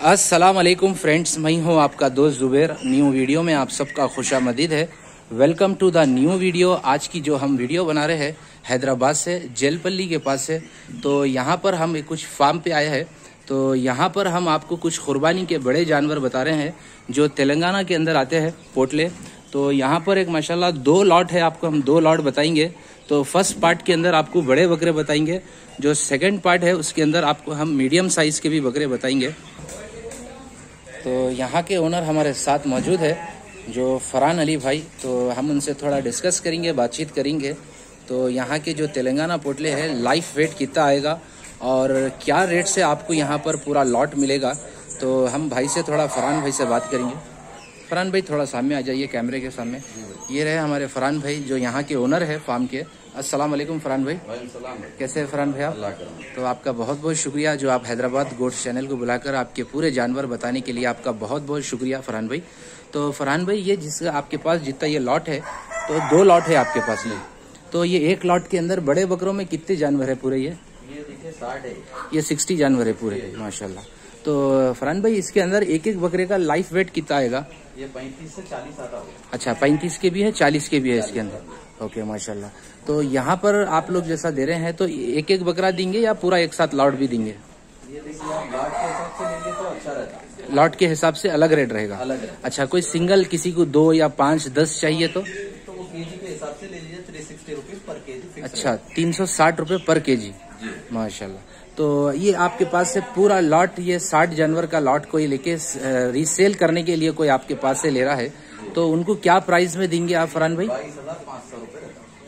अस्सलाम वालेकुम फ्रेंड्स, मैं हूँ आपका दोस्त जुबैर। न्यू वीडियो में आप सबका खुश आमदीद है। Welcome to the new video. आज की जो हम वीडियो बना रहे हैं, हैदराबाद से, जेलपल्ली के पास से तो यहाँ पर हम कुछ फार्म पे आए हैं। तो यहाँ पर हम आपको कुछ कुर्बानी के बड़े जानवर बता रहे हैं, जो तेलंगाना के अंदर आते हैं, पोटले। तो यहाँ पर एक माशाल्लाह दो लॉट है, आपको हम दो लॉट बताएँगे। तो फ़र्स्ट पार्ट के अंदर आपको बड़े बकरे बताएँगे। जो सेकंड पार्ट है, उसके अंदर आपको हम मीडियम साइज़ के भी बकरे बताएँगे। तो यहाँ के ओनर हमारे साथ मौजूद है, जो फरहान अली भाई। तो हम उनसे थोड़ा डिस्कस करेंगे, बातचीत करेंगे। तो यहाँ के जो तेलंगाना पोटले है लाइफ वेट कितना आएगा और क्या रेट से आपको यहाँ पर पूरा लॉट मिलेगा। तो हम भाई से थोड़ा फरहान भाई से बात करेंगे। फरहान भाई थोड़ा सामने आ जाइए कैमरे के सामने। ये रहे हमारे फरहान भाई जो यहाँ के ओनर है फार्म के। अस्सलाम वालेकुम फरहान भाई। कैसे है फरहान भाई आप? तो आपका बहुत बहुत शुक्रिया जो आप हैदराबाद गोड्स चैनल को बुलाकर आपके पूरे जानवर बताने के लिए आपका बहुत बहुत शुक्रिया फरहान भाई। तो फरहान भाई ये जिस आपके पास जितना ये लॉट है तो दो लॉट है आपके पास में। तो ये एक लॉट के अंदर बड़े बकरों में कितने जानवर है पूरे ये? ये देखिए साठ है। ये सिक्सटी जानवर है पूरे माशाल्लाह। तो फरहान भाई इसके अंदर एक एक बकरे का लाइफ वेट कितना आएगा? ये पैंतीस से चालीस आता होगा अच्छा पैंतीस के भी है चालीस के भी है इसके अंदर? ओके माशाल्लाह। तो यहाँ पर आप लोग जैसा दे रहे हैं तो एक एक बकरा देंगे या पूरा एक साथ लॉट भी देंगे? ये देखिए आप लाट के हिसाब से लेंगे तो अच्छा के हिसाब से अलग रेट रहेगा? अलग अच्छा कोई सिंगल किसी को दो या पाँच दस चाहिए तो? तो के अच्छा तीन सौ साठ रूपए पर के जी जी। माशाल्लाह। तो ये आपके पास से पूरा लॉट, ये साठ जानवर का लॉट कोई लेके रीसेल करने के लिए कोई आपके पास से ले रहा है। तो उनको क्या प्राइस में देंगे आप, फरहान भाई?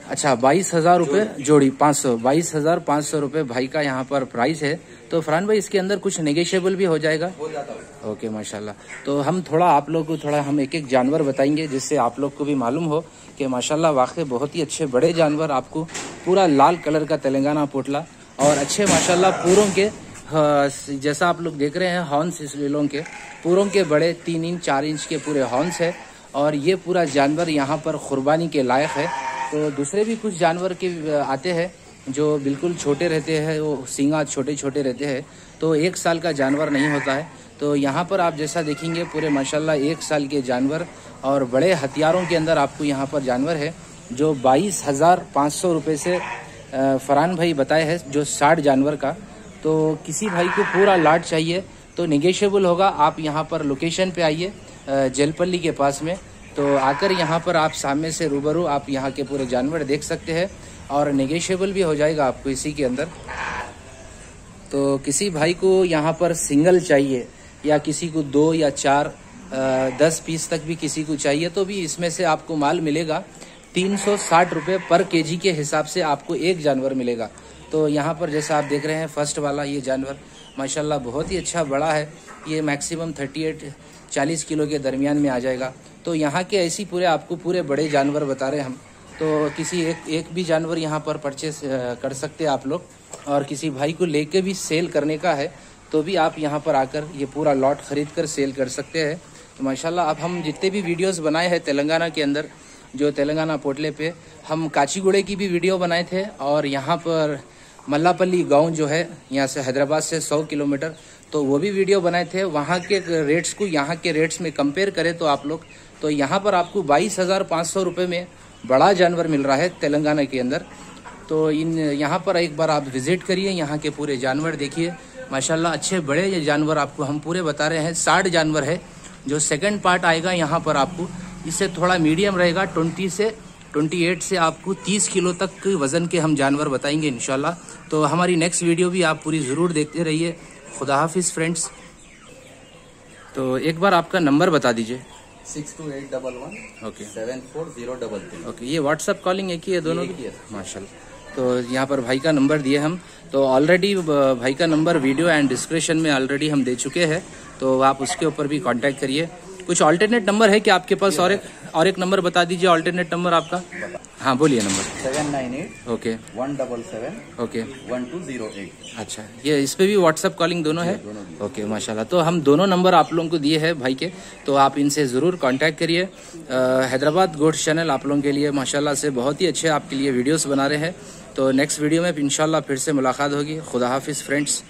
अच्छा बाईस हज़ार रूपए जोड़ी, पाँच सौ। बाईस हज़ार पाँच सौ रुपये भाई का यहाँ पर प्राइस है। तो फरहान भाई, इसके अंदर कुछ नेगोशिएबल भी हो जाएगा? ओके, माशाल्लाह। तो हम थोड़ा आप लोग को, थोड़ा हम एक एक जानवर बताएँगे, जिससे आप लोग को भी मालूम हो कि माशाल्लाह वाकई बहुत ही अच्छे बड़े जानवर आपको पूरा लाल कलर का तेलंगाना पोटला और अच्छे, माशाल्लाह, पूरों के जैसा आप लोग देख रहे हैं हॉर्न्स इस लीलों के, पूरों के बड़े तीन इंच चार इंच के पूरे हॉर्न्स है, और ये पूरा जानवर यहाँ पर कुर्बानी के लायक है। तो दूसरे भी कुछ जानवर के आते हैं, जो बिल्कुल छोटे रहते हैं, वो सींगा छोटे छोटे रहते हैं तो एक साल का जानवर नहीं होता है। तो यहाँ पर आप जैसा देखेंगे, पूरे, माशाल्लाह, एक साल के जानवर, और बड़े हथियारों के अंदर आपको यहाँ पर जानवर है, जो बाईस हज़ार पाँच सौ रुपये से फरहान भाई बताए हैं जो साठ जानवर का तो किसी भाई को पूरा लाट चाहिए तो निगेशियबल होगा आप यहाँ पर लोकेशन पे आइए जेलपल्ली के पास में तो आकर यहाँ पर आप सामने से रूबरू आप यहाँ के पूरे जानवर देख सकते हैं और निगेशियबल भी हो जाएगा आपको इसी के अंदर। तो किसी भाई को यहाँ पर सिंगल चाहिए या किसी को दो या चार आ, दस पीस तक भी किसी को चाहिए तो भी इसमें से आपको माल मिलेगा। तीन सौ साठ रुपये पर केजी के हिसाब से आपको एक जानवर मिलेगा। तो यहाँ पर जैसा आप देख रहे हैं, फ़र्स्ट वाला ये जानवर, माशाल्लाह बहुत ही अच्छा बड़ा है। ये मैक्सिमम थर्टी एट, चालीस किलो के दरमियान में आ जाएगा। तो यहाँ के ऐसी पूरे, आपको पूरे बड़े जानवर बता रहे हम। तो किसी एक एक भी जानवर यहाँ पर परचेस कर सकते हैं आप लोग। और किसी भाई को लेके भी सेल करने का है तो भी आप यहाँ पर आकर ये पूरा लॉट खरीद कर सेल कर सकते हैं। तो माशाल्लाह, अब हम जितने भी वीडियोस बनाए हैं तेलंगाना के अंदर जो तेलंगाना पोटले पे, हम काचीगुड़े की भी वीडियो बनाए थे और यहाँ पर मल्लापल्ली गाँव जो है, यहाँ से हैदराबाद से 100 किलोमीटर तो वो भी वीडियो बनाए थे। वहाँ के रेट्स को, यहाँ के रेट्स में कंपेयर करें तो आप लोग तो यहाँ पर आपको बाईस हज़ार पाँच सौ रुपये में बड़ा जानवर मिल रहा है तेलंगाना के अंदर। तो इन, यहाँ पर एक बार आप विज़िट करिए, यहाँ के पूरे जानवर देखिए। माशाल्लाह, अच्छे बड़े ये जानवर आपको हम पूरे बता रहे हैं। साठ जानवर है, जो सेकंड पार्ट आएगा यहाँ पर आपको। इससे थोड़ा मीडियम रहेगा ट्वेंटी से ट्वेंटी एट से आपको तीस किलो तक वज़न के हम जानवर बताएँगे इनशाला तो हमारी नेक्स्ट वीडियो भी आप पूरी ज़रूर देखते रहिए। खुदा हाफिज़ फ्रेंड्स तो एक बार आपका नंबर बता दीजिए। Six two eight double one okay seven four zero double three okay ये व्हाट्सअप कॉलिंग एक ही है दोनों ही है। माशाल्लाह। तो यहाँ पर भाई का नंबर दिए हम। तो ऑलरेडी भाई का नंबर वीडियो एंड डिस्क्रिप्शन में ऑलरेडी हम दे चुके हैं। तो आप उसके ऊपर भी कांटेक्ट करिए। कुछ ऑल्टरनेट नंबर है क्या आपके पास? और एक और एक नंबर बता दीजिए ऑल्टरनेट नंबर आपका। हाँ बोलिए number seven nine eight okay one double seven okay one two zero eight अच्छा ये इस पे भी व्हाट्सएप कॉलिंग दोनों है? दोनों भी। ओके माशाल्लाह। तो हम दोनों नंबर आप लोगों को दिए हैं भाई के। तो आप इनसे ज़रूर कांटेक्ट करिए। हैदराबाद गोड्स चैनल आप लोगों के लिए माशाल्लाह से बहुत ही अच्छे आपके लिए वीडियोस बना रहे हैं। तो नेक्स्ट वीडियो में इंशाल्लाह फिर से मुलाकात होगी। खुदा हाफिज़ फ्रेंड्स